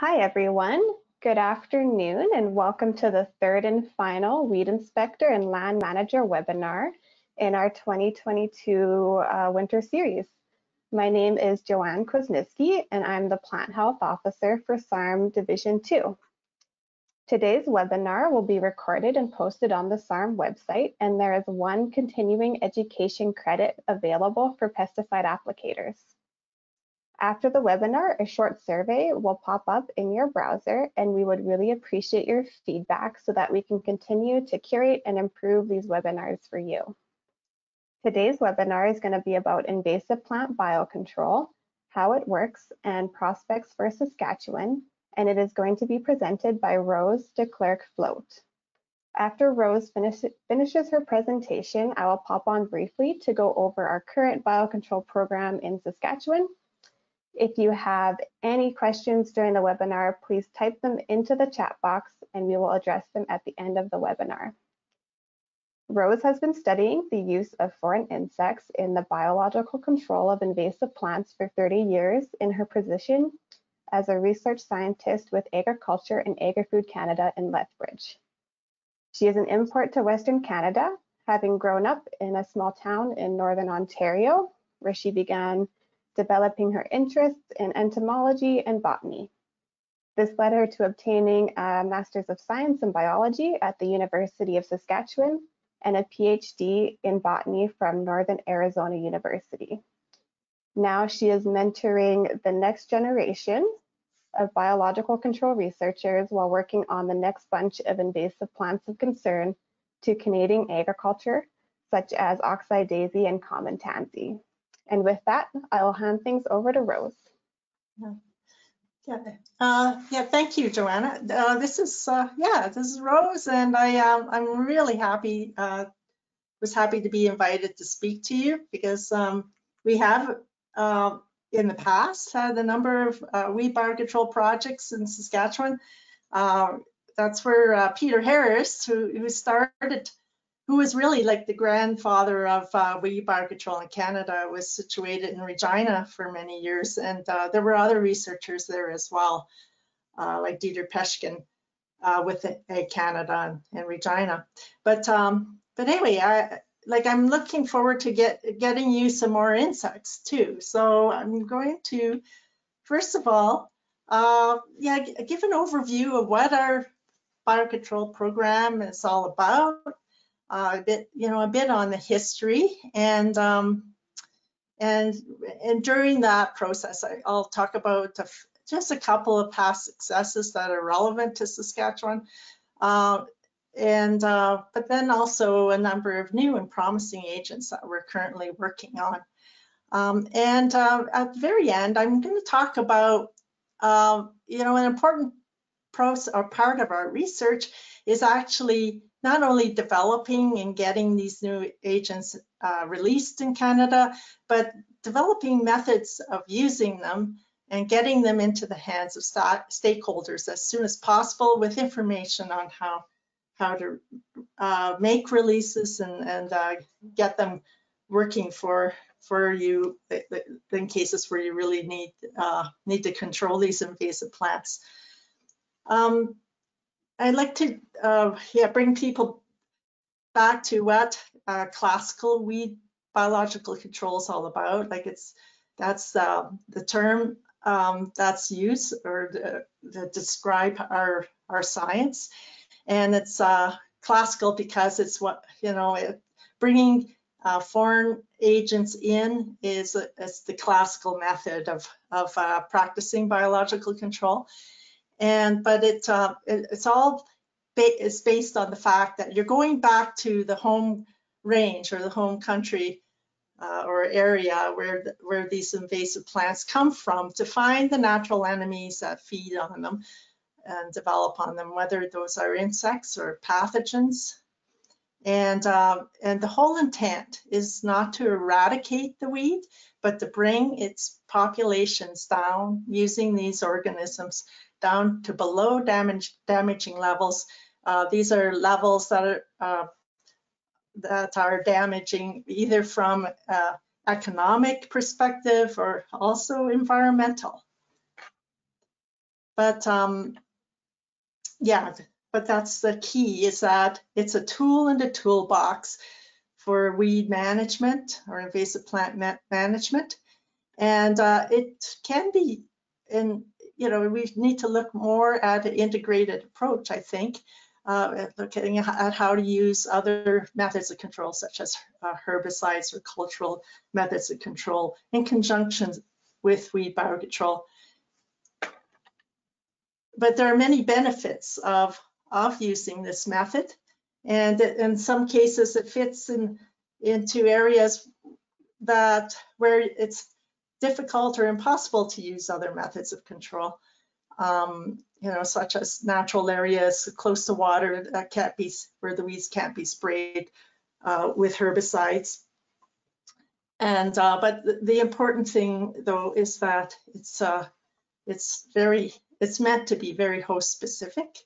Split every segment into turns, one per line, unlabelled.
Hi, everyone. Good afternoon and welcome to the third and final Weed Inspector and Land Manager webinar in our 2022 uh, winter series. My name is Joanne Kwasniewski and I'm the Plant Health Officer for SARM Division 2. Today's webinar will be recorded and posted on the SARM website and there is one continuing education credit available for pesticide applicators. After the webinar, a short survey will pop up in your browser and we would really appreciate your feedback so that we can continue to curate and improve these webinars for you. Today's webinar is going to be about invasive plant biocontrol, how it works, and prospects for Saskatchewan, and it is going to be presented by Rose de Klerk Float. After Rose finish, finishes her presentation, I will pop on briefly to go over our current biocontrol program in Saskatchewan if you have any questions during the webinar, please type them into the chat box and we will address them at the end of the webinar. Rose has been studying the use of foreign insects in the biological control of invasive plants for 30 years in her position as a research scientist with Agriculture and Agri-Food Canada in Lethbridge. She is an import to Western Canada, having grown up in a small town in Northern Ontario, where she began developing her interests in entomology and botany. This led her to obtaining a Master's of Science in Biology at the University of Saskatchewan and a PhD in botany from Northern Arizona University. Now she is mentoring the next generation of biological control researchers while working on the next bunch of invasive plants of concern to Canadian agriculture, such as oxeye daisy and common tansy. And with that, I'll hand things over to Rose.
Yeah, uh, yeah thank you, Joanna. Uh, this is, uh, yeah, this is Rose, and I, um, I'm really happy, uh, was happy to be invited to speak to you because um, we have uh, in the past had a number of uh, weed biocontrol projects in Saskatchewan. Uh, that's where Peter Harris, who, who started who was really like the grandfather of uh, weed biocontrol in Canada, was situated in Regina for many years. And uh, there were other researchers there as well, uh, like Dieter Peschken uh, with Canada and, and, Regina. But um, but anyway, I, like I'm looking forward to get getting you some more insights too. So I'm going to, first of all, uh, yeah, give an overview of what our biocontrol program is all about uh, a bit, you know, a bit on the history and um, and and during that process, I, will talk about a, just a couple of past successes that are relevant to Saskatchewan, uh, and uh, but then also a number of new and promising agents that we're currently working on. Um, and uh, at the very end, I'm going to talk about, um, you know, an important process or part of our research is actually not only developing and getting these new agents uh, released in Canada, but developing methods of using them and getting them into the hands of stakeholders as soon as possible with information on how how to uh, make releases and, and uh, get them working for for you in cases where you really need uh, need to control these invasive plants. Um, I'd like to uh, yeah, bring people back to what uh, classical weed biological control is all about. Like it's that's uh, the term um, that's used or to describe our our science, and it's uh, classical because it's what you know it, bringing uh, foreign agents in is, is the classical method of of uh, practicing biological control and but it, uh, it it's all ba is based on the fact that you're going back to the home range or the home country uh, or area where the, where these invasive plants come from to find the natural enemies that feed on them and develop on them, whether those are insects or pathogens. And, uh, and the whole intent is not to eradicate the weed, but to bring its populations down using these organisms down to below damage, damaging levels. Uh, these are levels that are uh, that are damaging either from uh, economic perspective or also environmental. But um, yeah, but that's the key is that it's a tool in the toolbox for weed management or invasive plant ma management. And uh, it can be, and you know, we need to look more at an integrated approach, I think, uh, looking at how to use other methods of control, such as uh, herbicides or cultural methods of control in conjunction with weed biocontrol. But there are many benefits of, of using this method. And in some cases, it fits in, into areas that where it's difficult or impossible to use other methods of control. Um, you know, such as natural areas close to water that can't be, where the weeds can't be sprayed uh, with herbicides. And, uh, but the, important thing though is that it's, uh, it's very, it's meant to be very host specific.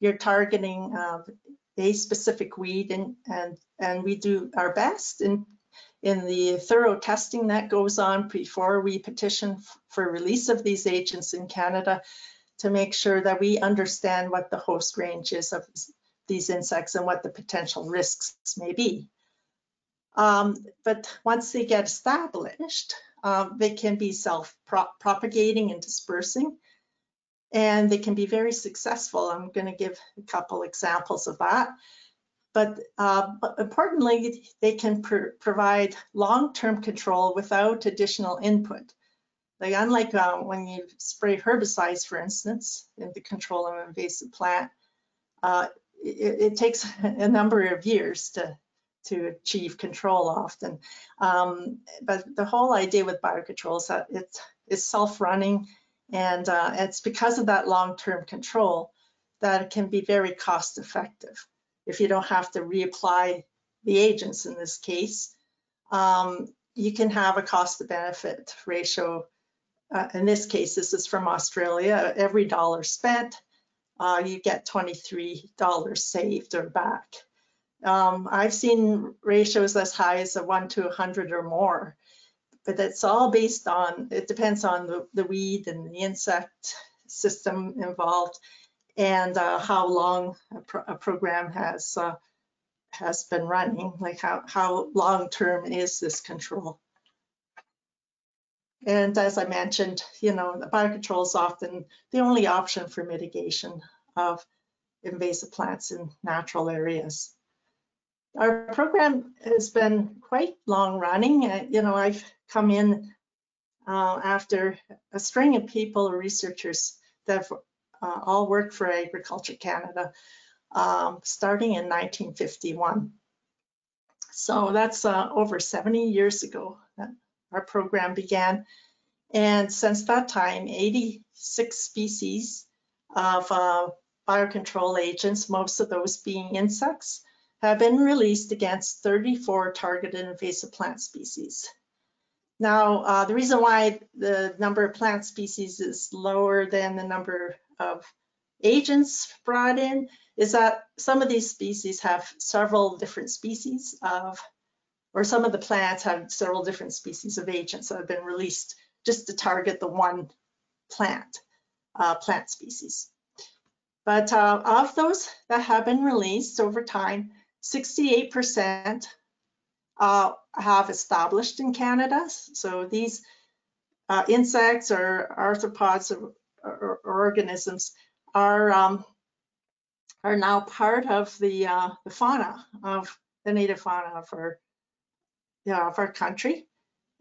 You're targeting uh, a specific weed and, and, and we do our best in, in the thorough testing that goes on before we petition for release of these agents in Canada to make sure that we understand what the host range is of these insects and what the potential risks may be. Um, but once they get established, um, they can be self-propagating and dispersing, and they can be very successful. I'm going to give a couple examples of that. But, uh, importantly, they can pr provide long-term control without additional input. Like unlike uh, when you spray herbicides, for instance, in the control of an invasive plant, uh, it, it, takes a number of years to to achieve control often. Um, but the whole idea with biocontrol is that it's, it's self-running and uh, it's because of that long-term control that it can be very cost effective if you don't have to reapply the agents in this case. Um, you can have a cost to benefit ratio uh, in this case, this is from Australia, every dollar spent, uh, you get $23 saved or back. Um, I've seen ratios as high as a one to 100 or more, but it's all based on, it depends on the, the weed and the insect system involved and uh, how long a, pro a, program has uh, has been running, like how, how long term is this control. And as I mentioned, you know, the biocontrol is often the only option for mitigation of invasive plants in natural areas. Our program has been quite long running. Uh, you know, I've come in uh, after a string of people, researchers that have uh, all worked for Agriculture Canada, um, starting in 1951. So that's uh, over 70 years ago that our program began. And since that time, 86 species of uh, biocontrol agents, most of those being insects, have been released against 34 targeted invasive plant species. Now, uh, the reason why the number of plant species is lower than the number of agents brought in is that some of these species have several different species of or some of the plants have several different species of agents that have been released just to target the one plant, uh, plant species. But uh, of those that have been released over time, 68% uh, have established in Canada. So these uh, insects or arthropods or, or, or organisms are um, are now part of the uh, the fauna of the native fauna of our yeah, of our country.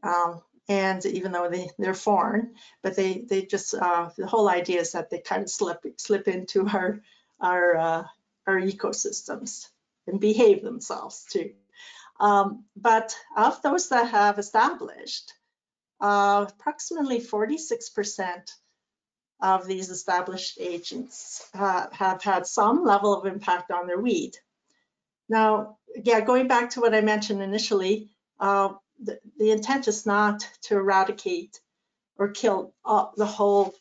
Um, and even though they, they're foreign, but they, they just, uh, the whole idea is that they kind of slip, slip into our, our, uh, our ecosystems and behave themselves too. Um, but of those that have established, uh, approximately 46% of these established agents uh, have had some level of impact on their weed. Now, yeah, going back to what I mentioned initially, uh, the, the, intent is not to eradicate or kill all, the whole,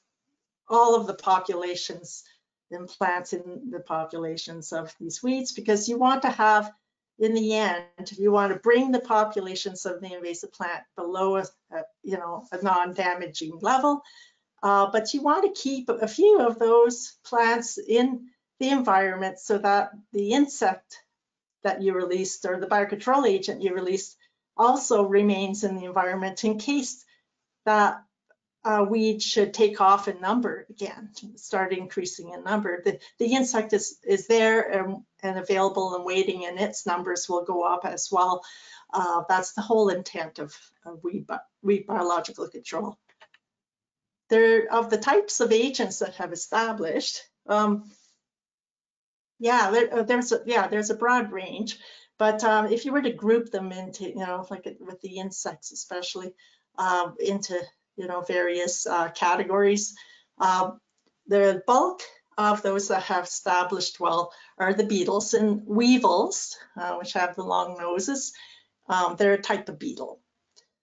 all of the populations and plants in the populations of these weeds because you want to have, in the end, you want to bring the populations of the invasive plant below a, a you know, a non-damaging level Uh, but you want to keep a few of those plants in the environment so that the insect that you released or the biocontrol agent you released also remains in the environment in case that uh, weed should take off in number again, start increasing in number. The, the insect is, is there and, and available and waiting and its numbers will go up as well. Uh, that's the whole intent of, of weed, weed biological control. There of the types of agents that have established, um, yeah, there, uh, there's a, yeah, there's a broad range, but um, if you were to group them into, you know, like with the insects especially, um, into you know, various uh, categories. Um, the bulk of those that have established well are the beetles and weevils, uh, which have the long noses. Um, they're a type of beetle.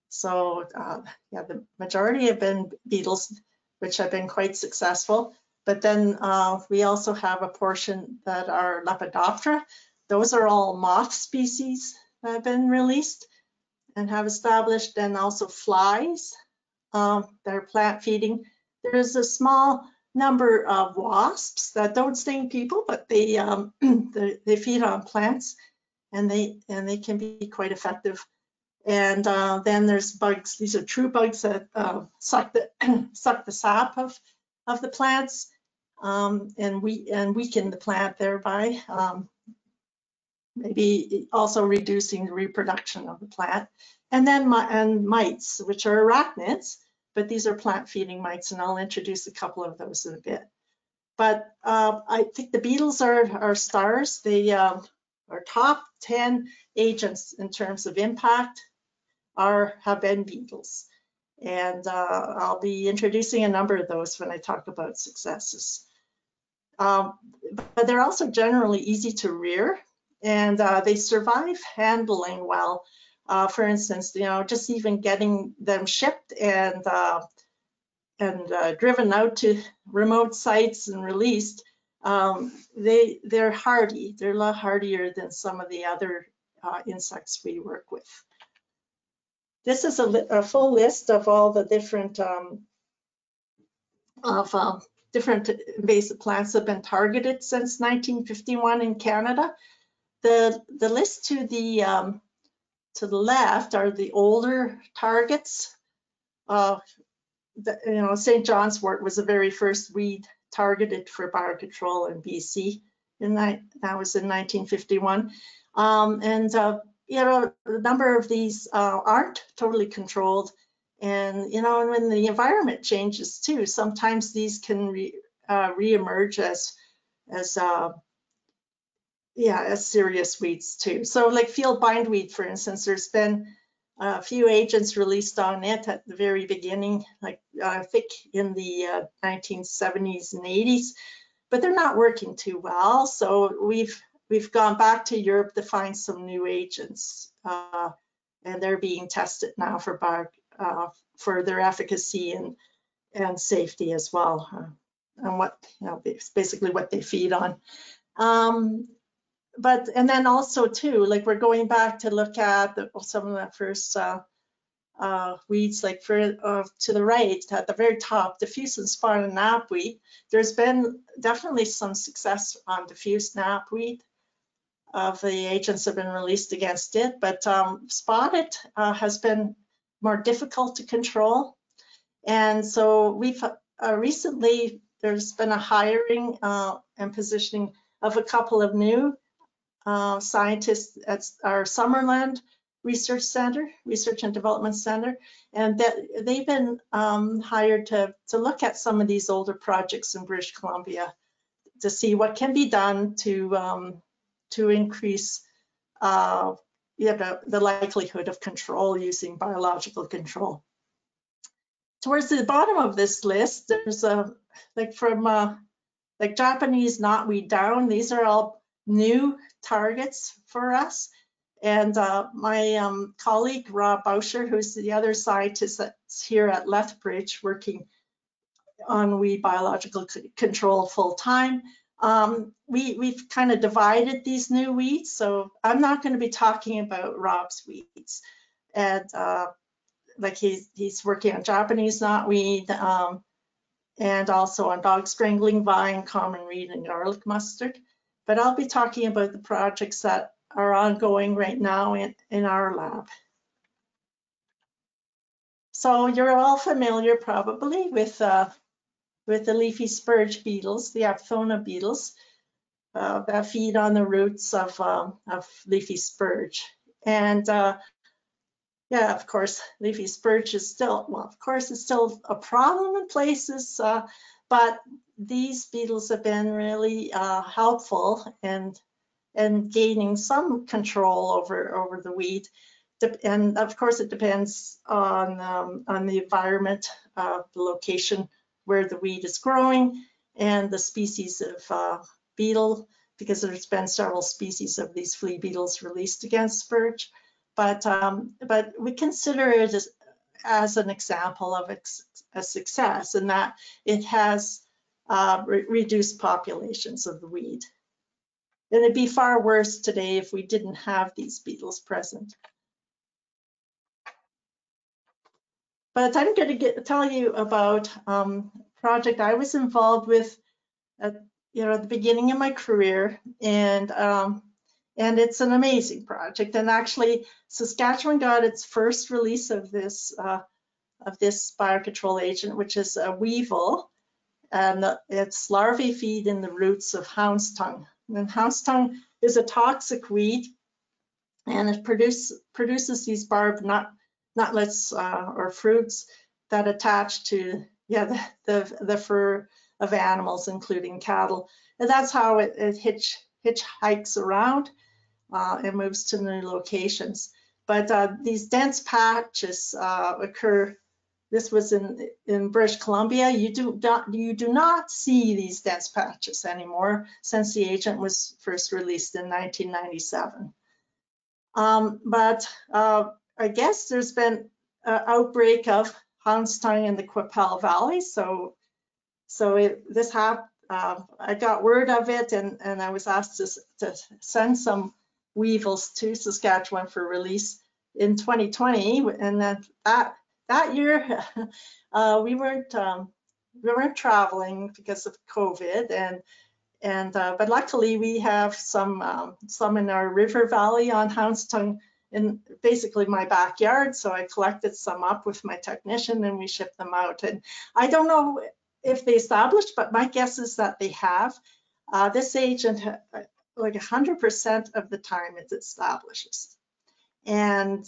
So uh, yeah, the majority have been beetles, which have been quite successful. But then uh, we also have a portion that are Lepidoptera. Those are all moth species that have been released and have established, and also flies um, that are plant feeding. There's a small number of wasps that don't sting people, but they, um, they, they feed on plants and they and they can be quite effective. And uh, then there's bugs. These are true bugs that uh, suck the suck the sap of of the plants um, and we and weaken the plant thereby. Um, maybe also reducing the reproduction of the plant. And then and mites, which are arachnids, but these are plant feeding mites, and I'll introduce a couple of those in a bit. But uh, I think the beetles are, are stars. They um, are top 10 agents in terms of impact are have been beetles. And uh, I'll be introducing a number of those when I talk about successes. Um, but they're also generally easy to rear and uh, they survive handling well uh, for instance, you know, just even getting them shipped and uh, and uh, driven out to remote sites and released, um, they they're hardy. They're a lot hardier than some of the other uh, insects we work with. This is a, a, full list of all the different um, of uh, different invasive plants that have been targeted since 1951 in Canada. The the list to the um, to the left are the older targets. Uh, the, you know, St. John's wort was the very first weed targeted for biocontrol in BC. In that, that was in 1951. Um, and, uh, you know, a number of these uh, aren't totally controlled. And, you know, and when the environment changes too, sometimes these can re, uh, reemerge as, as uh, yeah, as serious weeds too. So like field bindweed, for instance, there's been a few agents released on it at the very beginning, like I think in the uh, 1970s and 80s, but they're not working too well. So we've we've gone back to Europe to find some new agents, uh, and they're being tested now for uh, for their efficacy and and safety as well, uh, and what you know, basically what they feed on. Um, but and then also too, like we're going back to look at the, some of the first uh, uh, weeds, like for uh, to the right at the very top, diffuse and spotted knapweed. There's been definitely some success on diffuse knapweed of the agents have been released against it, but um, spotted uh, has been more difficult to control. And so we've uh, recently, there's been a hiring uh, and positioning of a couple of new uh, scientists at our Summerland Research Center, Research and Development Center, and that they've been um, hired to, to look at some of these older projects in British Columbia to see what can be done to um, to increase uh, yeah, the, the likelihood of control using biological control. Towards the bottom of this list, there's a like from uh, like Japanese knotweed down. These are all new targets for us. And uh, my um, colleague, Rob Bourchier, who's the other scientist that's here at Lethbridge working on weed biological control full time, um, we, we've kind of divided these new weeds. So I'm not going to be talking about Rob's weeds. And uh, like he's, he's working on Japanese knotweed, um, and also on dog strangling vine, common reed, and garlic mustard. But I'll be talking about the projects that are ongoing right now in, in our lab. So you're all familiar probably with, uh, with the leafy spurge beetles, the Aphthona beetles uh, that feed on the roots of, um, of leafy spurge. And uh, yeah, of course, leafy spurge is still, well, of course, it's still a problem in places, uh, but these beetles have been really uh, helpful and and gaining some control over over the weed. And of course, it depends on um, on the environment, uh, the location where the weed is growing, and the species of uh, beetle, because there's been several species of these flea beetles released against spurge but um, but we consider it as, as an example of a success in that it has uh, re reduced populations of the weed. And it'd be far worse today if we didn't have these beetles present. But I'm going to get, tell you about um, a project I was involved with at you know the beginning of my career, and um, and it's an amazing project. And actually, Saskatchewan got its first release of this uh, of this biocontrol agent, which is a weevil, and its larvae feed in the roots of hound's tongue. And hound's tongue is a toxic weed, and it produce, produces these barbed nut, nutlets uh, or fruits that attach to yeah the, the, the fur of animals, including cattle. And that's how it, it hitch, hitchhikes around uh, and moves to new locations. But uh, these dense patches uh, occur. This was in in British Columbia. You do not you do not see these dense patches anymore since the agent was first released in 1997. Um, but uh, I guess there's been an outbreak of tongue in the Qu'Appelle Valley. So so it, this happened. Uh, I got word of it and, and I was asked to, to send some weevils to Saskatchewan for release in 2020. And then that that year, uh, we weren't um, we weren't traveling because of COVID, and and uh, but luckily we have some um, some in our river valley on Hound's Tongue in basically my backyard. So I collected some up with my technician and we shipped them out. And I don't know if they established, but my guess is that they have. Uh, this agent like 100% of the time it establishes. And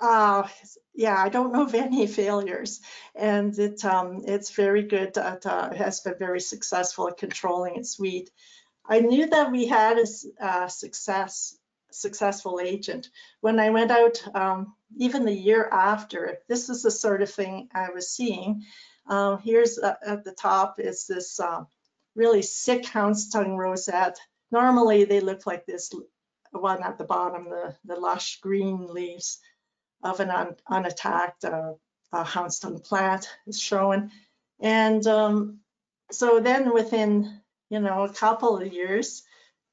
uh, yeah, I don't know of any failures, and it um, it's very good. At, uh, has been very successful at controlling its weed. I knew that we had a, a success successful agent when I went out. Um, even the year after, this is the sort of thing I was seeing. Um, here's uh, at the top is this uh, really sick hound's tongue rosette Normally they look like this one at the bottom, the, the lush green leaves of an un, unattacked uh, hound's tongue plant is showing. And um, so then within, you know, a couple of years,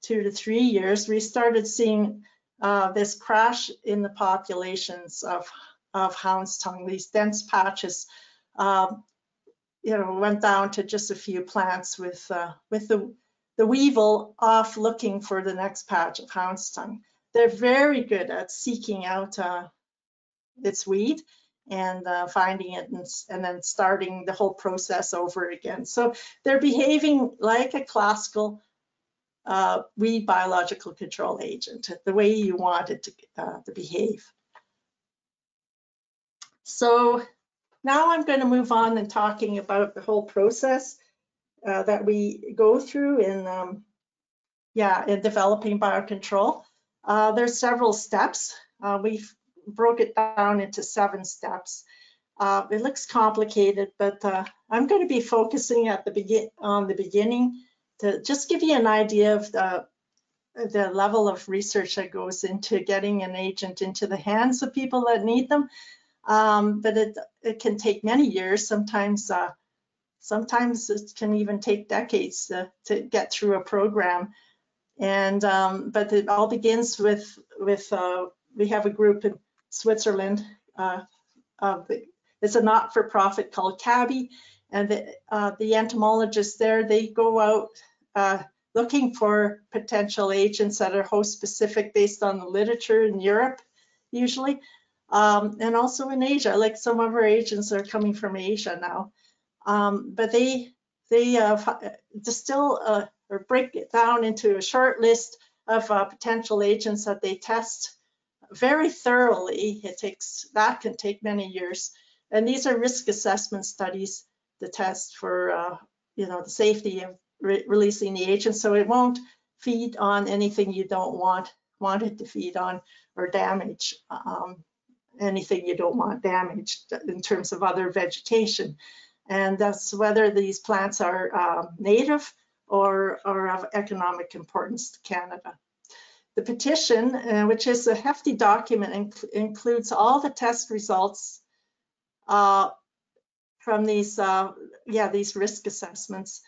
two to three years, we started seeing uh, this crash in the populations of, of hound's tongue, these dense patches, um, you know, went down to just a few plants with, uh, with the the weevil off looking for the next patch of hound's tongue. They're very good at seeking out uh, its weed and uh, finding it and, and, then starting the whole process over again. So they're behaving like a classical uh, biological control agent, the way you want it to, uh, to behave. So now I'm going to move on and talking about the whole process uh, that we go through in, um, yeah, in developing biocontrol. Uh, there's several steps. Uh, we've broke it down into seven steps. Uh, it looks complicated, but uh, I'm going to be focusing at the begin on the beginning to just give you an idea of the the level of research that goes into getting an agent into the hands of people that need them. Um, but it, it can take many years, sometimes uh, sometimes it can even take decades to, to get through a program. And um, but it all begins with with uh, we have a group in Switzerland. Uh, it's a not-for-profit called CABI, And the, uh, the entomologists there, they go out uh, looking for potential agents that are host specific based on the literature in Europe, usually, um, and also in Asia. Like some of our agents are coming from Asia now, um, but they they uh, distill uh, or break it down into a short list of uh, potential agents that they test very thoroughly. It takes that can take many years, and these are risk assessment studies to test for uh, you know the safety of re releasing the agent, so it won't feed on anything you don't want want it to feed on or damage um, anything you don't want damaged in terms of other vegetation. And that's whether these plants are um, native or, or of economic importance to Canada. The petition, uh, which is a hefty document, inc includes all the test results uh, from these, uh, yeah, these risk assessments,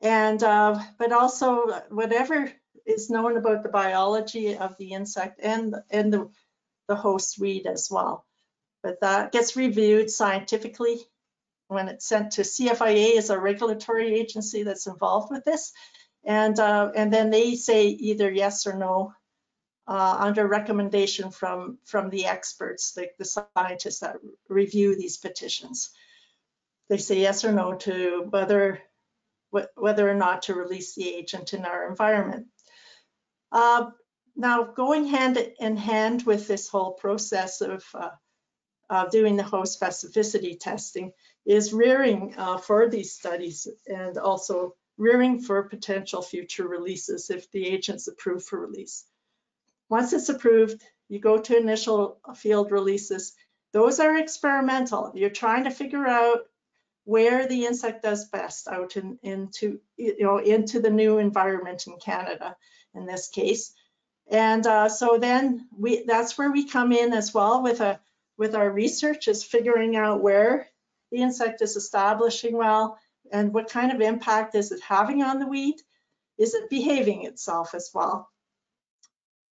and uh, but also whatever is known about the biology of the insect and and the the host weed as well. But that gets reviewed scientifically when it's sent to CFIA is a regulatory agency that's involved with this. And, uh, and then they say either yes or no uh, under recommendation from, from the experts, like the scientists that review these petitions. They say yes or no to whether, whether or not to release the agent in our environment. Uh, now, going hand in hand with this whole process of uh, uh, doing the host specificity testing is rearing uh, for these studies and also rearing for potential future releases if the agent's approved for release. Once it's approved, you go to initial field releases. Those are experimental. You're trying to figure out where the insect does best out in, into, you know, into the new environment in Canada in this case. And uh, so then we that's where we come in as well with a with our research is figuring out where the insect is establishing well and what kind of impact is it having on the weed? Is it behaving itself as well?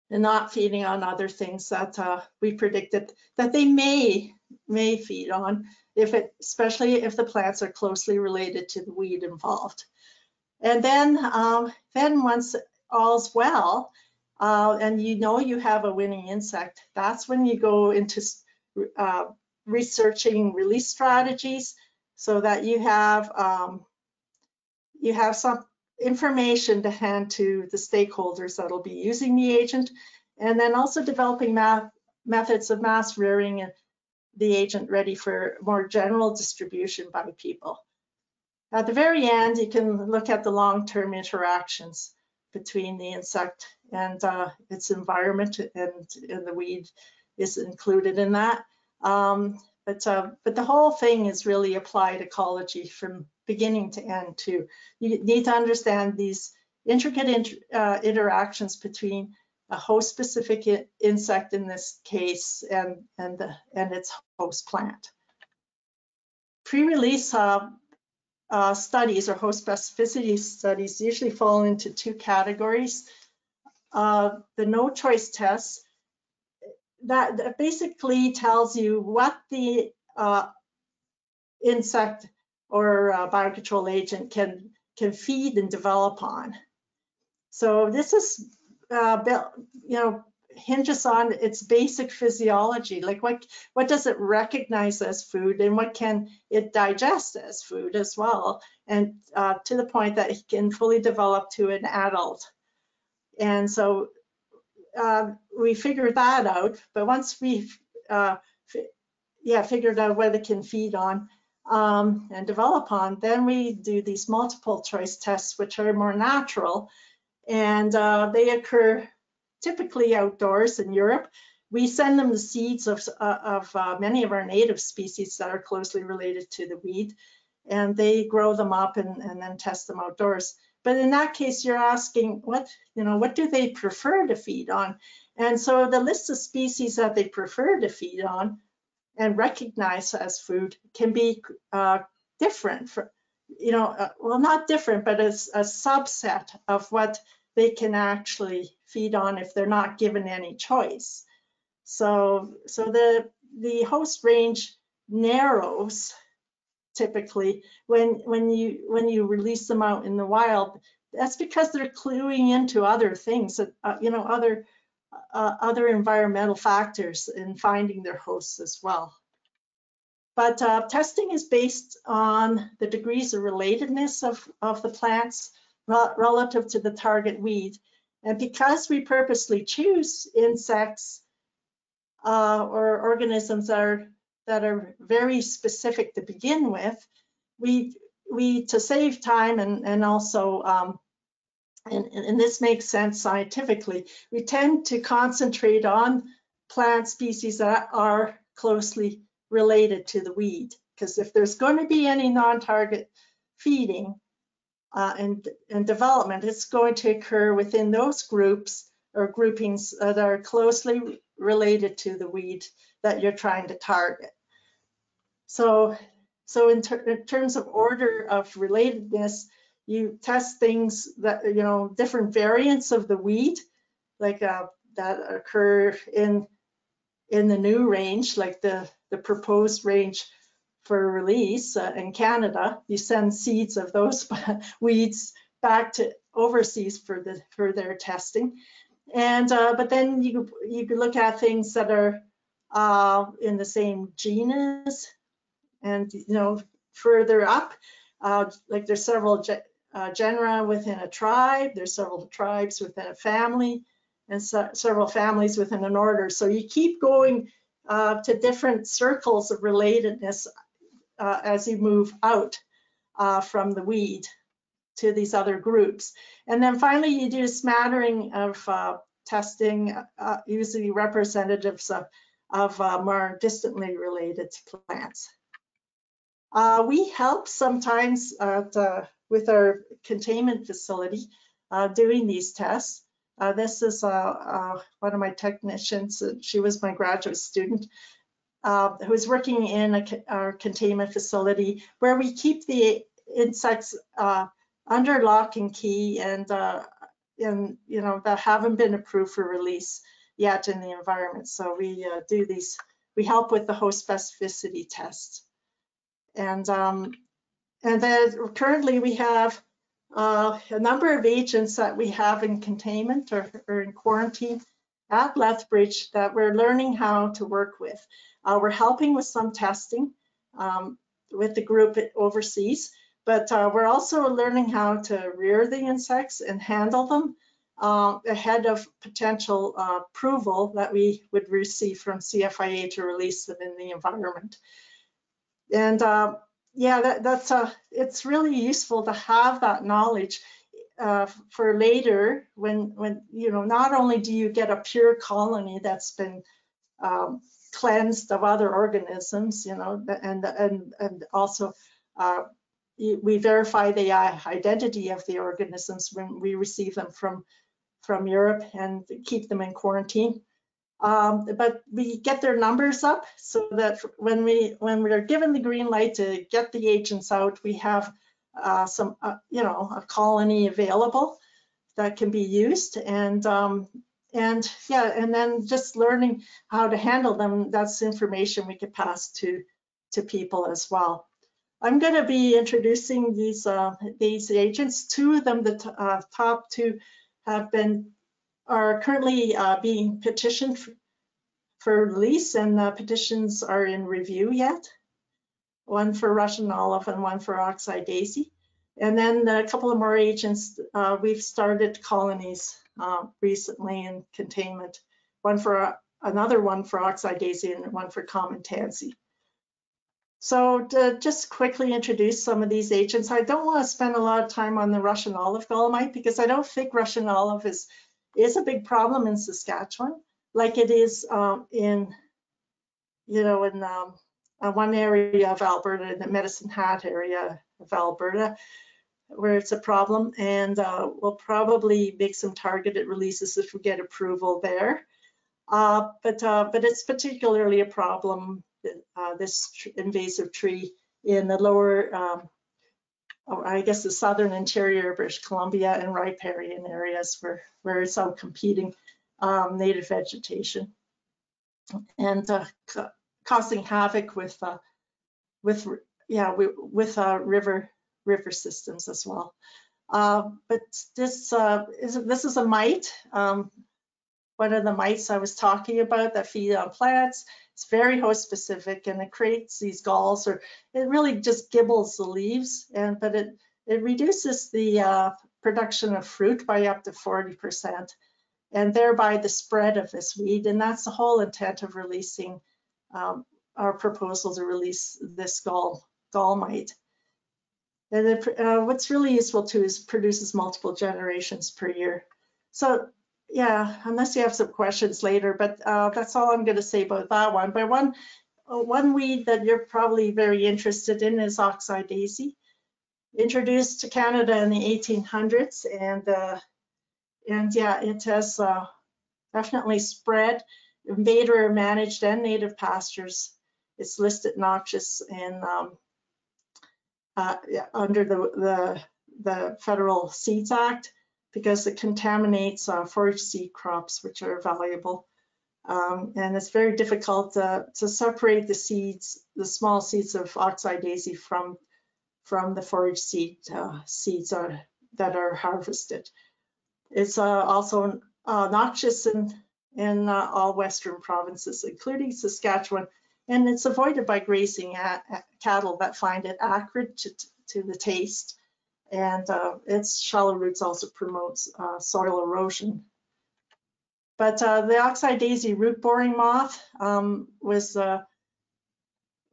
And not feeding on other things that uh, we predicted that they may may feed on, if it, especially if the plants are closely related to the weed involved. And then, um, then once all's well, uh, and you know you have a winning insect, that's when you go into uh, researching release strategies so that you have um, you have some information to hand to the stakeholders that'll be using the agent, and then also developing methods of mass rearing the agent ready for more general distribution by people. At the very end, you can look at the long-term interactions between the insect and uh, its environment and, and, the weed is included in that. Um, but, uh, but the whole thing is really applied ecology from beginning to end too. You need to understand these intricate inter, uh, interactions between a host-specific insect in this case and, and, the, and its host plant. Pre-release uh, uh, studies or host specificity studies usually fall into two categories. Uh, the no choice test, that, that, basically tells you what the uh, insect or uh, biocontrol agent can, can feed and develop on. So this is, uh, you know, hinges on its basic physiology, like what, what does it recognize as food and what can it digest as food as well, and uh, to the point that it can fully develop to an adult. And so uh, we figured that out, but once we've uh, yeah, figured out what it can feed on um, and develop on, then we do these multiple choice tests, which are more natural, and uh, they occur typically outdoors in Europe. We send them the seeds of, uh, of uh, many of our native species that are closely related to the weed, and they grow them up and, and then test them outdoors. But in that case, you're asking what, you know, what do they prefer to feed on? And so the list of species that they prefer to feed on and recognize as food can be uh, different for, you know, uh, well, not different, but as a subset of what they can actually feed on if they're not given any choice. So, so the, the host range narrows typically when when you when you release them out in the wild that's because they're cluing into other things that uh, you know other uh, other environmental factors in finding their hosts as well but uh, testing is based on the degrees of relatedness of of the plants relative to the target weed and because we purposely choose insects uh, or organisms that are that are very specific to begin with, we we to save time and and also um, and, and this makes sense scientifically, we tend to concentrate on plant species that are closely related to the weed. Because if there's going to be any non-target feeding uh, and, and development, it's going to occur within those groups or groupings that are closely related to the weed that you're trying to target. So, so in, ter in terms of order of relatedness, you test things that, you know, different variants of the weed, like uh, that occur in in the new range, like the, the proposed range for release uh, in Canada. You send seeds of those weeds back to overseas for the for their testing. And uh, but then you you could look at things that are uh, in the same genus, and you know further up, uh, like there's several ge uh, genera within a tribe. There's several tribes within a family, and so, several families within an order. So you keep going uh, to different circles of relatedness uh, as you move out from the weed to these other groups. And then finally, you do a smattering of uh, testing, uh, usually representatives of, of uh, more distantly related plants. Uh, we help sometimes uh, with our containment facility uh, doing these tests. this is one of my technicians, she was my graduate student, who was working in a, our containment facility where we keep the insects under lock and key and uh, and you know that haven't been approved for release yet in the environment. So we uh, do these, we help with the host specificity test. And um, and then currently we have uh, a number of agents that we have in containment or, or in quarantine at Lethbridge that we're learning how to work with. Uh, we're helping with some testing um, with the group overseas, but uh, we're also learning how to rear the insects and handle them uh, ahead of potential uh, approval that we would receive from CFIA to release them in the environment. And uh, yeah, that, that's a, it's really useful to have that knowledge uh, for later when when you know not only do you get a pure colony that's been um, cleansed of other organisms, you know, and and and also uh, we verify the identity of the organisms when we receive them from from Europe and keep them in quarantine. Um, but we get their numbers up so that when we when we're given the green light to get the agents out, we have uh, some uh, you know a colony available that can be used and um, and yeah and then just learning how to handle them that's information we could pass to to people as well. I'm going to be introducing these uh, these agents. Two of them, the uh, top two, have been are currently uh, being petitioned for, for release, and the petitions are in review yet. One for Russian olive and one for oxeye daisy. And then a couple of more agents. Uh, we've started colonies uh, recently in containment. One for another one for oxeye daisy and one for common tansy. So to just quickly introduce some of these agents, I don't want to spend a lot of time on the Russian olive gallmite because I don't think Russian olive is, is a big problem in Saskatchewan like it is um, in, you know, in um, uh, one area of Alberta, the Medicine Hat area of Alberta, where it's a problem. And uh, we'll probably make some targeted releases if we get approval there. Uh, but, uh, but it's particularly a problem uh, this tr invasive tree in the lower, um, oh, I guess the southern interior of British Columbia and riparian areas where, where it's out competing um, native vegetation and uh, causing havoc with, uh, with yeah, with uh, river river systems as well. Uh, but this uh, is this is a mite. Um, one of the mites I was talking about that feed on plants. It's very host specific and it creates these galls or it really just gibbles the leaves and but it it reduces the uh, production of fruit by up to 40% and thereby the spread of this weed. And that's the whole intent of releasing um, our proposal to release this gall, gall mite. And it, uh, what's really useful too is produces multiple generations per year. So yeah, unless you have some questions later, but uh, that's all I'm going to say about that one. But one, one weed that you're probably very interested in is oxeye daisy, introduced to Canada in the 1800s, and uh, and yeah, it has uh, definitely spread, invader managed and native pastures. It's listed noxious in um, uh, yeah, under the, the the Federal Seeds Act because it contaminates uh, forage seed crops, which are valuable. Um, and it's very difficult to, to, separate the seeds, the small seeds of oxeye daisy from, from the forage seed uh, seeds are, that are harvested. It's uh, also uh, noxious in, in uh, all Western provinces, including Saskatchewan, and it's avoided by grazing at, at cattle that find it acrid to, to the taste and uh, its shallow roots also promotes uh, soil erosion. But uh, the oxeye daisy root boring moth um, was uh,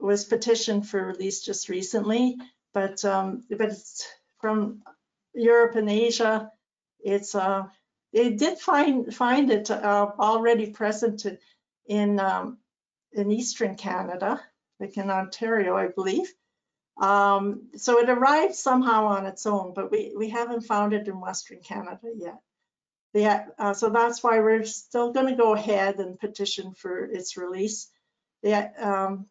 was petitioned for release just recently, but um, but it's from Europe and Asia. It's uh, they did find find it uh, already present in um, in eastern Canada, like in Ontario, I believe. Um, so it arrived somehow on its own, but we, we haven't found it in Western Canada yet. Yeah, uh, so that's why we're still going to go ahead and petition for its release. Yeah, um,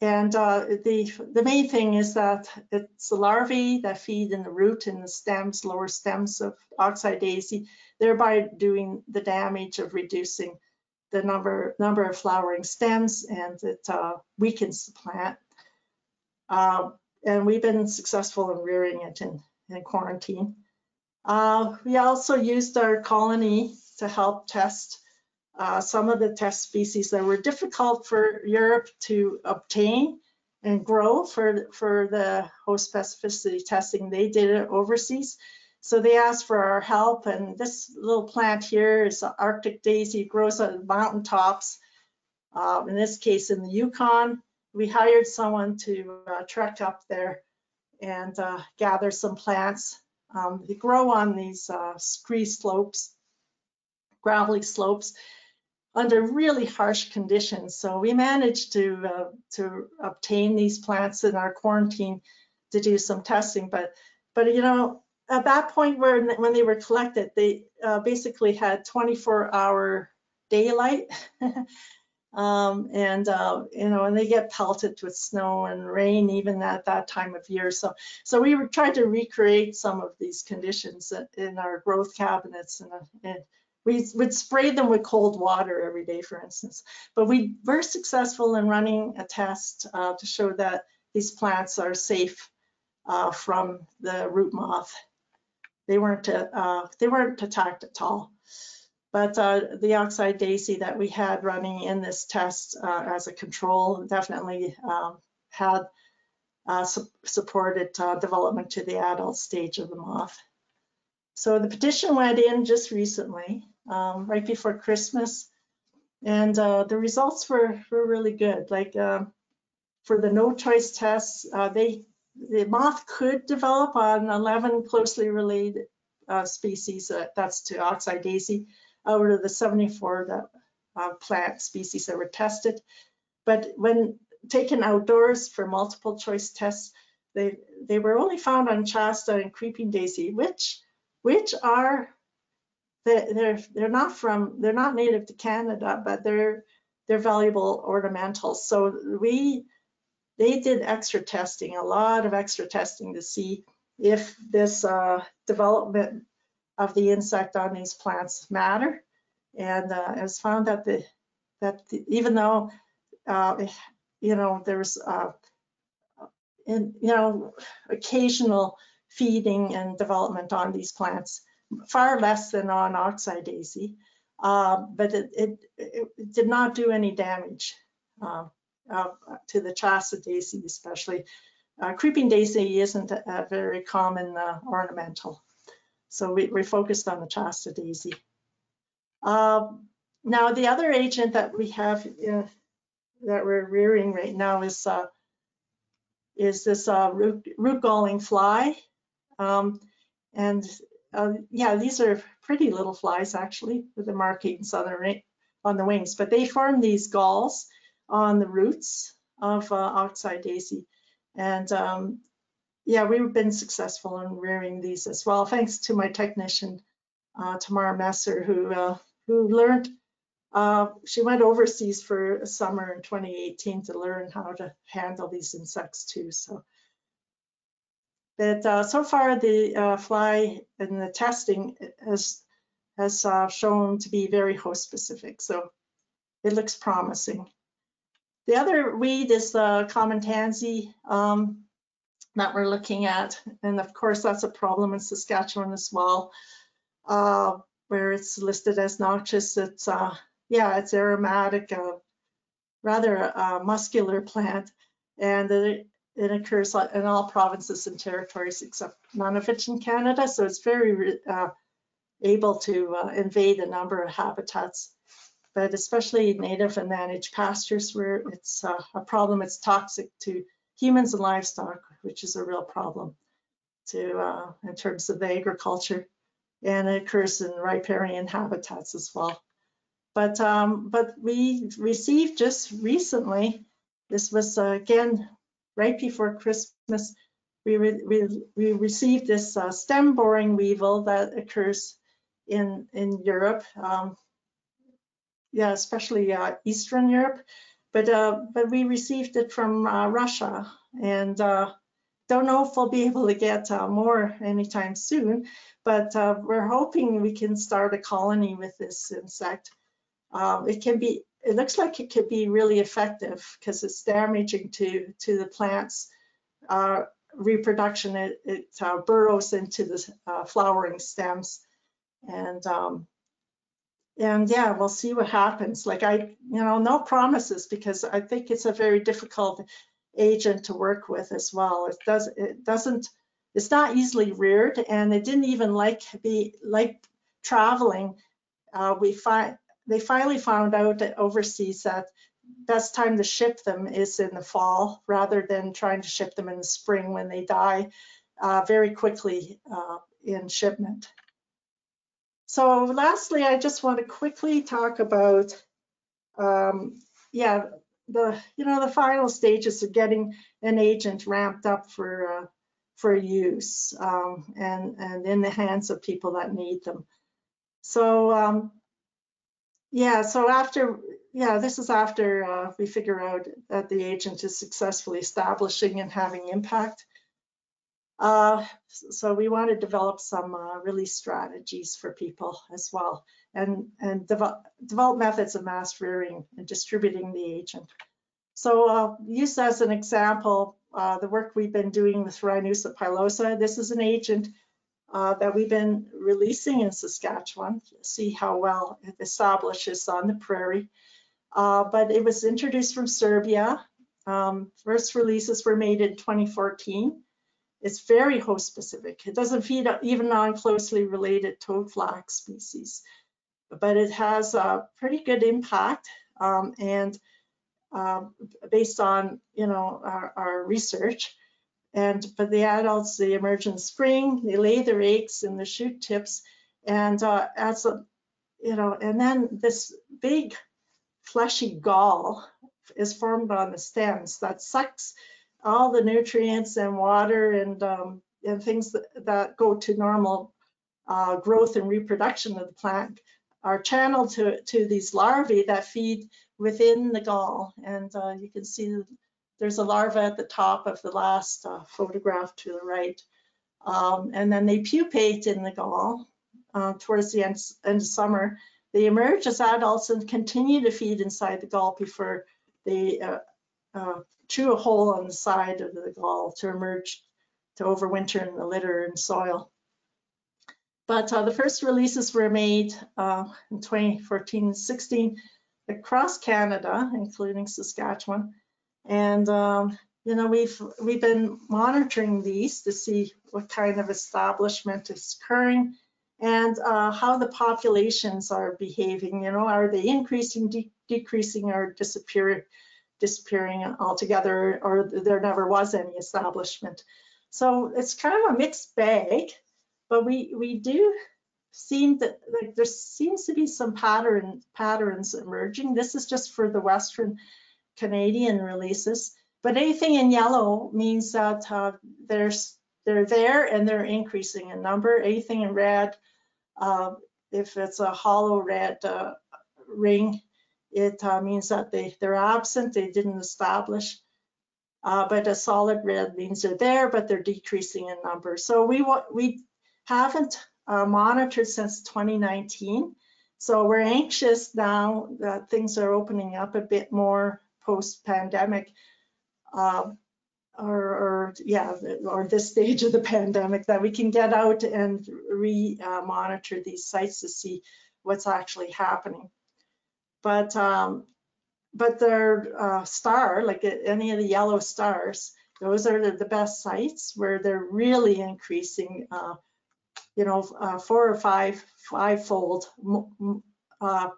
and uh, the the main thing is that it's the larvae that feed in the root and the stems, lower stems of oxeye daisy, thereby doing the damage of reducing the number number of flowering stems, and it uh, weakens the plant. Uh, and we've been successful in rearing it in, in quarantine. Uh, we also used our colony to help test uh, some of the test species that were difficult for Europe to obtain and grow for, for the host specificity testing. They did it overseas. So they asked for our help and this little plant here is Arctic daisy, it grows on mountaintops, uh, in this case in the Yukon we hired someone to uh, trek up there and uh, gather some plants. Um, they grow on these uh, scree slopes, gravelly slopes, under really harsh conditions. So we managed to uh, to obtain these plants in our quarantine to do some testing. But but you know at that point where when they were collected, they uh, basically had 24 hour daylight. Um, and uh, you know, and they get pelted with snow and rain even at that time of year. So, so we were trying to recreate some of these conditions in our growth cabinets, and, uh, and we would spray them with cold water every day, for instance. But we were successful in running a test uh, to show that these plants are safe uh, from the root moth. They weren't uh, they weren't attacked at all. But uh, the oxeye daisy that we had running in this test uh, as a control definitely um, had uh, su supported development to the adult stage of the moth. So the petition went in just recently, um, right before Christmas, and uh, the results were, were really good. Like um, for the no choice tests, uh, they the moth could develop on 11 closely related species, that's to oxeye daisy, out of the 74 that, uh, plant species that were tested. But when taken outdoors for multiple choice tests, they they were only found on Shasta and creeping daisy, which which are they're they're not from they're not native to Canada, but they're they're valuable ornamentals. So we they did extra testing, a lot of extra testing to see if this uh, development of the insect on these plants matter. And uh, it was found that the that the, even though uh, you know there's uh, in, you know, occasional feeding and development on these plants, far less than on oxeye daisy, uh, but it, it, it, did not do any damage uh, uh, to the Shasta daisy especially. Uh, creeping daisy isn't a, a very common uh, ornamental, so we, we focused on the Shasta daisy. Now the other agent that we have that we're rearing right now is is this root, root galling fly. Um, and uh, yeah, these are pretty little flies actually with the markings on the, on the wings, but they form these galls on the roots of uh, oxeye daisy. And um, yeah, we've been successful in rearing these as well, thanks to my technician, uh, Tamara Messer, who, uh, who learned uh, she went overseas for a summer in 2018 to learn how to handle these insects too. So, but uh, so far the uh, fly in the testing has has uh, shown to be very host specific. So it looks promising. The other weed is the common tansy um, that we're looking at, and of course that's a problem in Saskatchewan as well, uh, where it's listed as noxious. It's uh, yeah, it's aromatic, uh, rather a muscular plant, and it, it, occurs in all provinces and territories except Nunavut in Canada. So it's very uh, able to uh, invade a number of habitats, but especially native and managed pastures where it's uh, a problem. It's toxic to humans and livestock, which is a real problem to uh, in terms of the agriculture, and it occurs in riparian habitats as well. But um, but we received just recently, this was uh, again right before Christmas, we, re we, we received this uh, stem boring weevil that occurs in, in Europe. Um, yeah, especially uh, Eastern Europe. But, uh, but we received it from uh, Russia and uh, don't know if we'll be able to get uh, more anytime soon, but we're hoping we can start a colony with this insect it can be, it looks like it could be really effective because it's damaging to, to the plant's uh, reproduction. It, it uh, burrows into the uh, flowering stems. And, um, and yeah, we'll see what happens. Like I, you know, no promises because I think it's a very difficult agent to work with as well. It does, it doesn't, it's not easily reared and it didn't even like be like traveling. Uh, we find they finally found out overseas that best time to ship them is in the fall rather than trying to ship them in the spring when they die uh, very quickly uh, in shipment. So lastly, I just want to quickly talk about, um, yeah, the you know the final stages of getting an agent ramped up for uh, for use um, and and in the hands of people that need them. So um, yeah, so after, yeah, this is after uh, we figure out that the agent is successfully establishing and having impact. Uh, so we want to develop some uh, release strategies for people as well and, and develop, develop methods of mass rearing and distributing the agent. So uh, use as an example, uh, the work we've been doing with Rhinusa pilosa. This is an agent uh, that we've been releasing in Saskatchewan, see how well it establishes on the prairie. Uh, but it was introduced from Serbia. Um, first releases were made in 2014. It's very host specific. It doesn't feed even on closely related toadflax species, but it has a pretty good impact. Um, and uh, based on you know our, our research, and for the adults, they emerge in spring, they lay their eggs in the shoot tips, and uh, as a, you know, and then this big fleshy gall is formed on the stems that sucks all the nutrients and water and um, and things that, that, go to normal uh, growth and reproduction of the plant are channeled to, to these larvae that feed within the gall. And uh, you can see there's a larva at the top of the last uh, photograph to the right. Um, and then they pupate in the gall uh, towards the end, end, of summer. They emerge as adults and continue to feed inside the gall before they uh, uh, chew a hole on the side of the gall to emerge, to overwinter in the litter and soil. But uh, the first releases were made uh, in 2014-16 across Canada, including Saskatchewan. And, um, you know, we've, we've been monitoring these to see what kind of establishment is occurring and uh, how the populations are behaving. You know, are they increasing, de decreasing, or disappearing, disappearing altogether, or there never was any establishment? So it's kind of a mixed bag, but we we do seem that like there seems to be some pattern patterns emerging. This is just for the Western Canadian releases, but anything in yellow means that uh, there's they're there and they're increasing in number. Anything in red, uh, if it's a hollow red uh, ring, it uh, means that they, they're absent, they didn't establish. Uh, but a solid red means they're there, but they're decreasing in number. So we, we haven't uh, monitored since 2019. So we're anxious now that things are opening up a bit more post-pandemic. Uh, or, or, yeah, or this stage of the pandemic that we can get out and re-monitor uh, these sites to see what's actually happening. But um, but their uh, star, like any of the yellow stars, those are the, best sites where they're really increasing, uh, you know, uh, four or five, five-fold uh,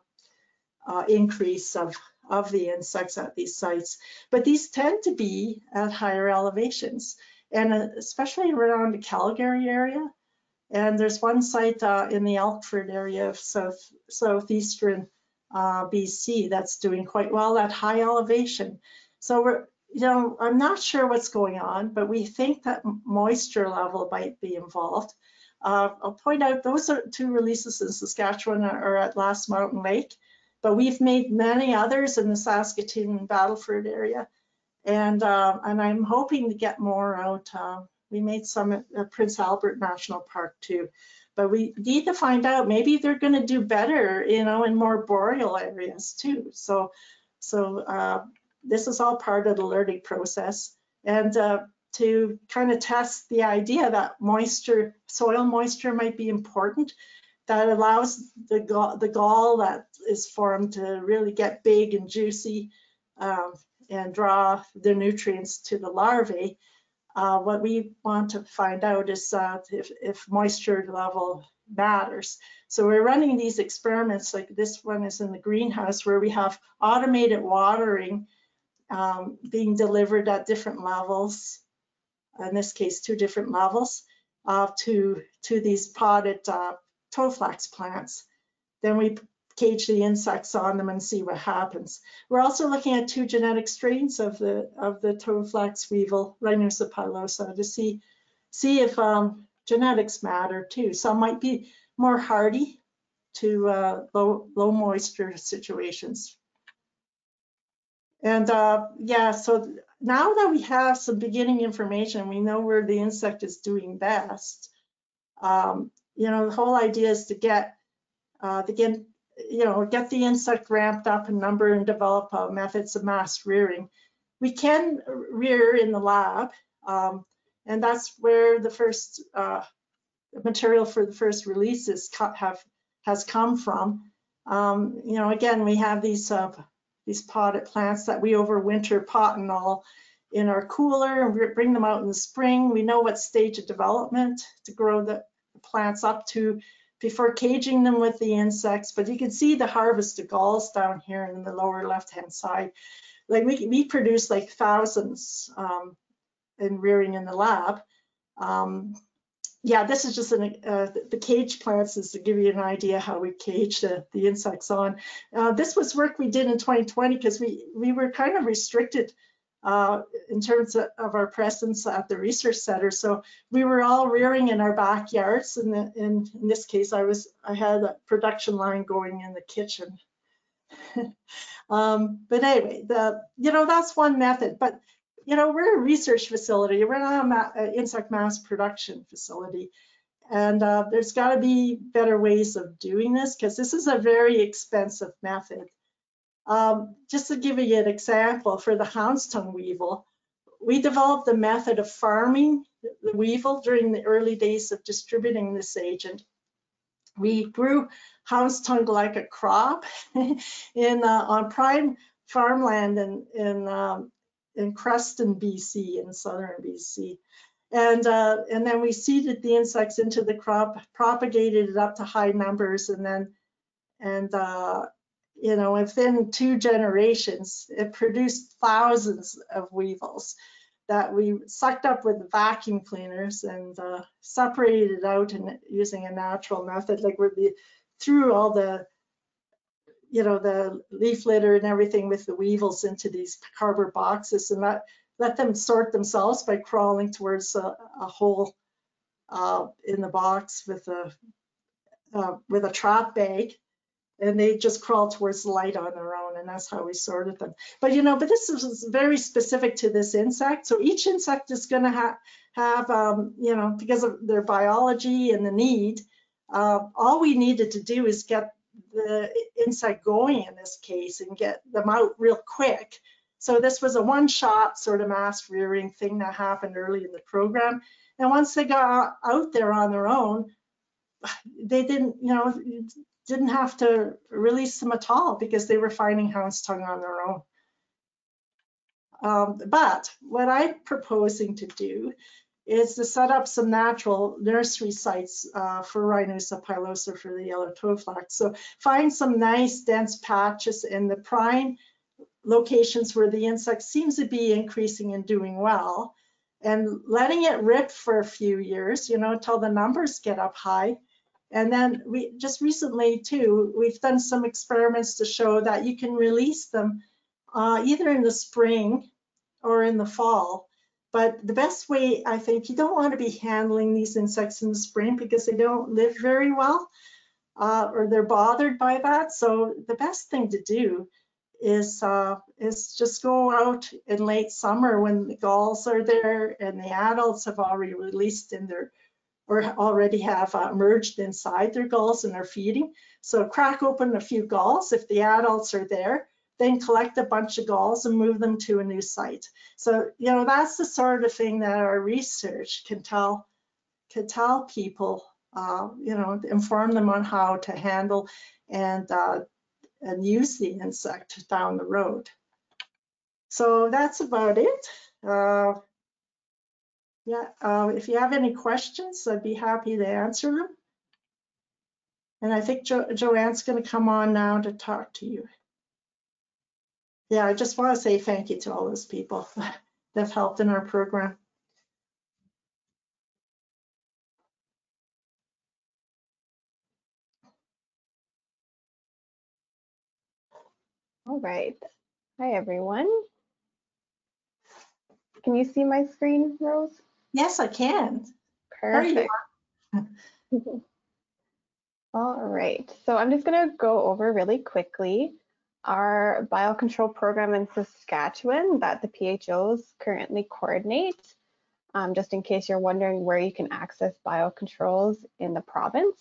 uh, increase of of the insects at these sites. But these tend to be at higher elevations, and uh, especially around the Calgary area. And there's one site uh, in the Elkford area of south southeastern uh, BC that's doing quite well at high elevation. So we're, you know, I'm not sure what's going on, but we think that moisture level might be involved. Uh, I'll point out those are two releases in Saskatchewan are at Last Mountain Lake. But we've made many others in the Saskatoon Battleford area. And, uh, and I'm hoping to get more out. Uh, we made some at Prince Albert National Park too. But we need to find out, maybe they're gonna do better, you know, in more boreal areas too. So, so uh, this is all part of the learning process. And uh, to kind of test the idea that moisture, soil moisture might be important, that allows the, gall, the gall that is formed to really get big and juicy um, and draw the nutrients to the larvae. Uh, what we want to find out is uh, if, if moisture level matters. So we're running these experiments, like this one is in the greenhouse where we have automated watering um, being delivered at different levels, in this case, two different levels, uh, to, to these potted toadflax plants. Then we cage the insects on them and see what happens. We're also looking at two genetic strains of the of the toadflax weevil, pilosa, to see see if um, genetics matter too. Some might be more hardy to uh, low low moisture situations. And uh, yeah, so now that we have some beginning information, we know where the insect is doing best. Um, you know, the whole idea is to get, uh, get, you know, get the insect ramped up in number and develop uh, methods of mass rearing. We can rear in the lab, um, and that's where the first uh, material for the first releases have has come from. Um, you know, again, we have these uh, these potted plants that we overwinter pot and all in our cooler and bring them out in the spring. We know what stage of development to grow the plants up to before caging them with the insects. But you can see the harvest of galls down here in the lower left-hand side. Like we, we produce like thousands um, in rearing in the lab. Um, yeah, this is just an, uh, the cage plants is to give you an idea how we cage the, the insects on. Uh, this was work we did in 2020 because we, we were kind of restricted uh, in terms of, of, our presence at the research center. So we were all rearing in our backyards. And in, in, this case, I was I had a production line going in the kitchen. um, but anyway, the you know that's one method. But you know we're a research facility. We're not an insect mass production facility. And uh, there's got to be better ways of doing this because this is a very expensive method. Um, just to give you an example, for the hound's tongue weevil, we developed a method of farming the weevil during the early days of distributing this agent. We grew hound's tongue like a crop in uh, on prime farmland in in, um, in Creston, BC, in southern BC. And, uh, and then we seeded the insects into the crop, propagated it up to high numbers, and then, and uh, you know, within two generations, it produced thousands of weevils that we sucked up with vacuum cleaners and uh, separated out and using a natural method, like the through all the, you know, the leaf litter and everything with the weevils into these cardboard boxes, and let let them sort themselves by crawling towards a, a hole uh, in the box with a uh, with a trap bag and they just crawl towards the light on their own and that's how we sorted them. But you know but this is very specific to this insect so each insect is going to ha have um, you know because of their biology and the need uh, all we needed to do is get the insect going in this case and get them out real quick. So this was a one-shot sort of mass rearing thing that happened early in the program and once they got out there on their own they didn't you know didn't have to release them at all because they were finding hound's tongue on their own. Um, but what I'm proposing to do is to set up some natural nursery sites uh, for Rhinusa pilosa for the yellow toadflax. So find some nice dense patches in the prime locations where the insect seems to be increasing and doing well and letting it rip for a few years, you know, until the numbers get up high and then we just recently too, we've done some experiments to show that you can release them uh, either in the spring or in the fall. But the best way, I think, you don't want to be handling these insects in the spring because they don't live very well uh, or they're bothered by that. So the best thing to do is uh, is just go out in late summer when the galls are there and the adults have already released in their or already have uh, merged inside their galls and are feeding. So crack open a few galls if the adults are there, then collect a bunch of galls and move them to a new site. So, you know, that's the sort of thing that our research can tell, can tell people, uh, you know, inform them on how to handle and, uh, and use the insect down the road. So that's about it. Yeah, uh, if you have any questions, I'd be happy to answer them. And I think jo Joanne's going to come on now to talk to you. Yeah, I just want to say thank you to all those people that have helped in our program.
All right. Hi, everyone. Can you see my screen, Rose?
Yes, I can.
Perfect. All right, so I'm just going to go over really quickly our biocontrol program in Saskatchewan that the PHOs currently coordinate, um, just in case you're wondering where you can access biocontrols in the province.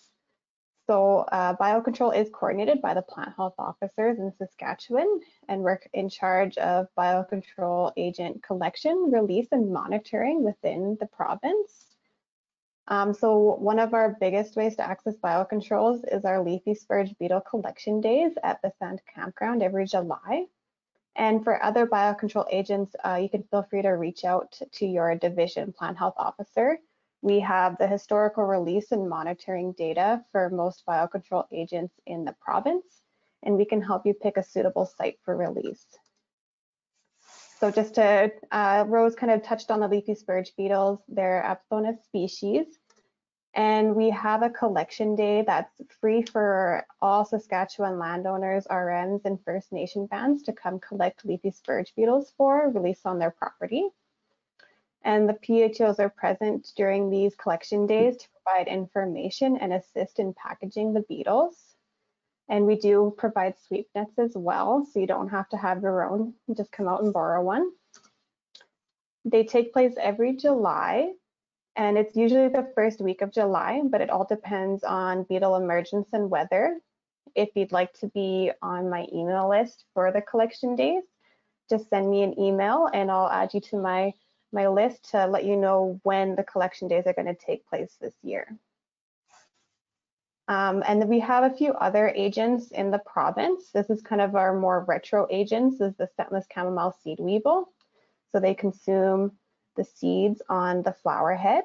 So uh, biocontrol is coordinated by the plant health officers in Saskatchewan and we're in charge of biocontrol agent collection, release, and monitoring within the province. Um, so one of our biggest ways to access biocontrols is our leafy spurge beetle collection days at the Sand Campground every July. And for other biocontrol agents, uh, you can feel free to reach out to your division plant health officer we have the historical release and monitoring data for most biocontrol agents in the province, and we can help you pick a suitable site for release. So just to, uh, Rose kind of touched on the leafy spurge beetles, they're Aphthonus species. And we have a collection day that's free for all Saskatchewan landowners, RMs, and First Nation bands to come collect leafy spurge beetles for release on their property and the PHOs are present during these collection days to provide information and assist in packaging the beetles. And we do provide sweep nets as well, so you don't have to have your own, just come out and borrow one. They take place every July, and it's usually the first week of July, but it all depends on beetle emergence and weather. if you'd like to be on my email list for the collection days, just send me an email and I'll add you to my, my list to let you know when the collection days are going to take place this year. Um, and then we have a few other agents in the province. This is kind of our more retro agents, is the scentless chamomile seed weevil. So they consume the seeds on the flower head.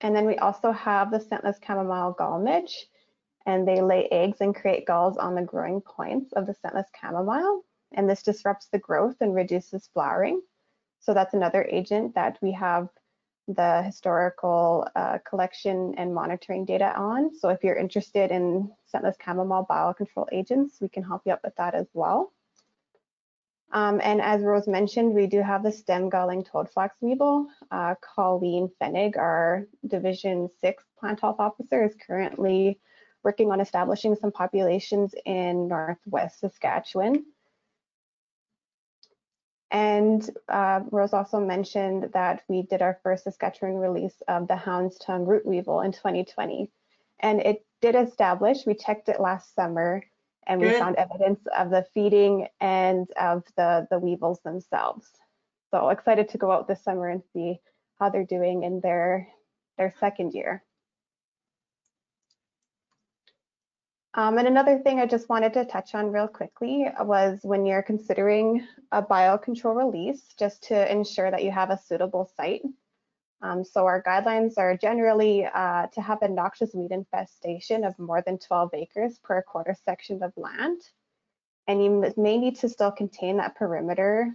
And then we also have the scentless chamomile gall midge, and they lay eggs and create galls on the growing points of the scentless chamomile. And this disrupts the growth and reduces flowering. So that's another agent that we have the historical uh, collection and monitoring data on. So if you're interested in scentless chamomile biocontrol agents, we can help you out with that as well. Um, and as Rose mentioned, we do have the stem galling toadflax weevil. Uh, Colleen Fenig, our Division 6 plant health officer, is currently working on establishing some populations in northwest Saskatchewan. And uh, Rose also mentioned that we did our first Saskatchewan release of the Hound's Tongue root weevil in 2020. And it did establish, we checked it last summer, and we
Good.
found evidence of the feeding and of the, the weevils themselves. So excited to go out this summer and see how they're doing in their, their second year. Um, and another thing I just wanted to touch on real quickly was when you're considering a biocontrol release, just to ensure that you have a suitable site. Um, so our guidelines are generally uh, to have a noxious weed infestation of more than 12 acres per quarter section of land. And you may need to still contain that perimeter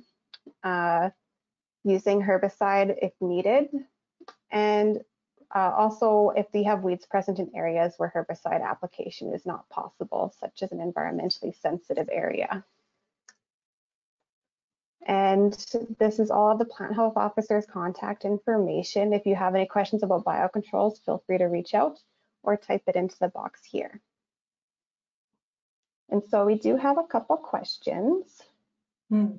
uh, using herbicide if needed. And uh, also, if they have weeds present in areas where herbicide application is not possible, such as an environmentally sensitive area. And this is all of the plant health officer's contact information. If you have any questions about biocontrols, feel free to reach out or type it into the box here. And so we do have a couple questions.
Hmm.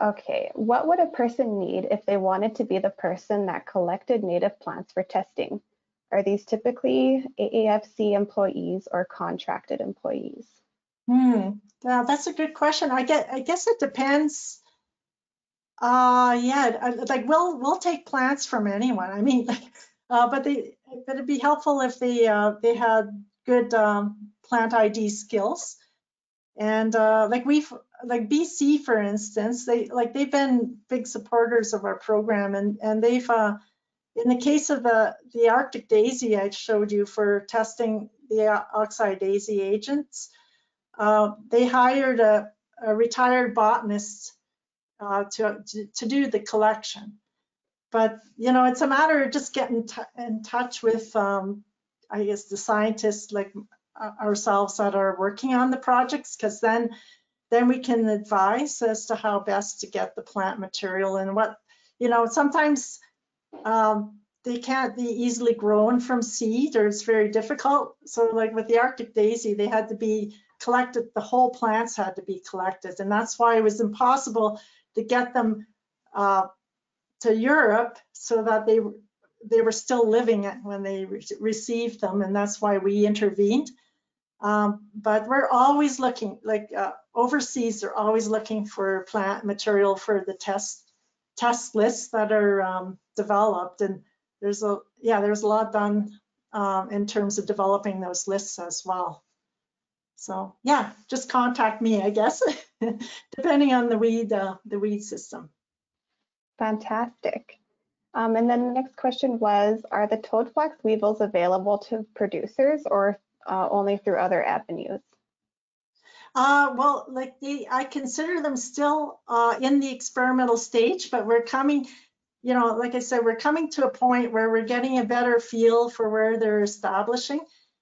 Okay, what would a person need if they wanted to be the person that collected native plants for testing? Are these typically AAFC employees or contracted employees?
Hmm. Yeah, that's a good question. I get. I guess it depends. Uh, yeah, like we'll we'll take plants from anyone. I mean, uh, but they but it'd be helpful if they uh, they had good um, plant ID skills. And uh, like we've like BC, for instance, they like they've been big supporters of our program, and and they've uh, in the case of the the Arctic daisy I showed you for testing the oxeye daisy agents. Uh, they hired a, a retired botanist uh, to, to, to do the collection. But, you know, it's a matter of just getting in touch with, um, I guess, the scientists like uh, ourselves that are working on the projects, because then, then we can advise as to how best to get the plant material and what, you know, sometimes um, they can't be easily grown from seed or it's very difficult. So like with the Arctic daisy, they had to be collected, the whole plants had to be collected. And that's why it was impossible to get them uh, to Europe so that they, they were still living when they re received them. And that's why we intervened. Um, but we're always looking, like uh, overseas, they're always looking for plant material for the test test lists that are um, developed. And there's a, yeah, there's a lot done um, in terms of developing those lists as well. So yeah, just contact me, I guess, depending on the weed, uh, the weed system.
Fantastic. Um, and then the next question was, are the toadflax weevils available to producers or uh, only through other avenues?
Uh, well, like they, I consider them still uh, in the experimental stage, but we're coming, you know, like I said, we're coming to a point where we're getting a better feel for where they're establishing.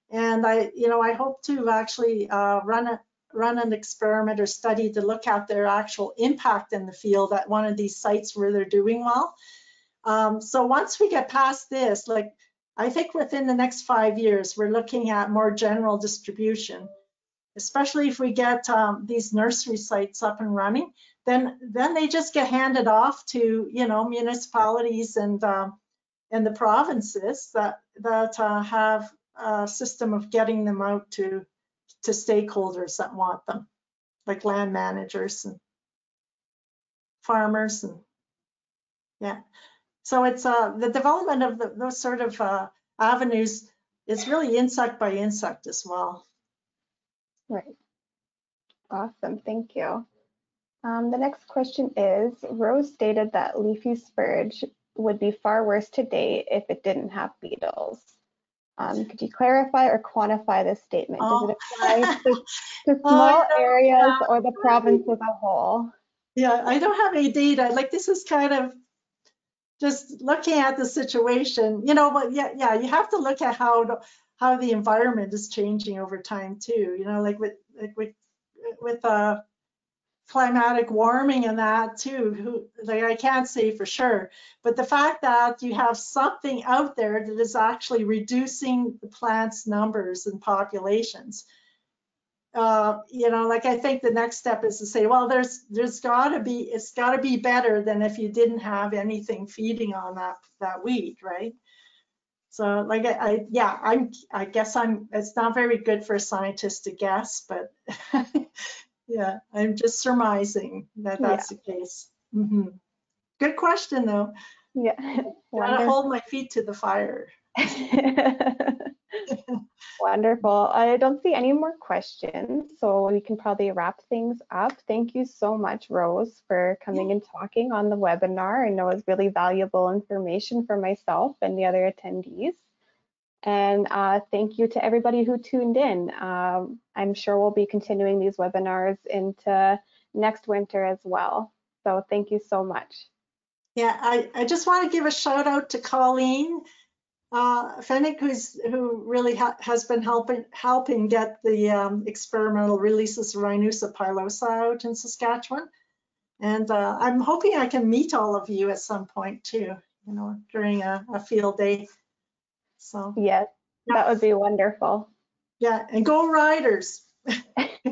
And I, you know, I hope to actually uh, run a run an experiment or study to look at their actual impact in the field at one of these sites where they're doing well. Um, so once we get past this, like I think within the next five years, we're looking at more general distribution, especially if we get um, these nursery sites up and running, then then they just get handed off to you know municipalities and um, and the provinces that, that uh, have a system of getting them out to, to stakeholders that want them, like land managers and farmers and, yeah. So it's uh, the development of the, those sort of uh, avenues is really insect by insect as well.
Right. Awesome, thank you. Um, the next question is, Rose stated that leafy spurge would be far worse today if it didn't have beetles. Um, could you clarify or quantify this statement? Does it apply to, to small
Oh,
areas or the province as a whole?
Yeah, I don't have any data. Like this is kind of just looking at the situation, you know, but yeah, yeah, you have to look at how the, how the environment is changing over time too. You know, like with like with with uh climatic warming and that too. Who like I can't say for sure, but the fact that you have something out there that is actually reducing the plants' numbers and populations uh, you know, like I think the next step is to say, well, there's there's got to be it's got to be better than if you didn't have anything feeding on that that weed, right? So, like I, I yeah, I'm I guess I'm it's not very good for a scientist to guess, but yeah, I'm just surmising that that's the case. hmm Good question though.
Yeah,
Gotta hold my feet to the fire.
Wonderful. I don't see any more questions, so we can probably wrap things up. Thank you so much, Rose, for coming and talking on the webinar. I know it's really valuable information for myself and the other attendees. And uh, thank you to everybody who tuned in. Um, I'm sure we'll be continuing these webinars into next winter as well. So thank you so much.
Yeah, I, I just want to give a shout out to Colleen uh, Fennick, who's who really ha has been helping helping get the um, experimental releases of Rhinusa pilosa out in Saskatchewan. And uh, I'm hoping I can meet all of you at some point too, you know, during a, a field day. So
Yes, that would be wonderful.
yeah, and go Riders.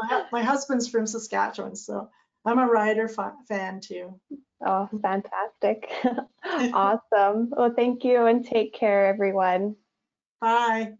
My, my husband's from Saskatchewan, so I'm a Rider fa fan too.
Oh, fantastic. Awesome. Well, thank you and take care, everyone.
Bye.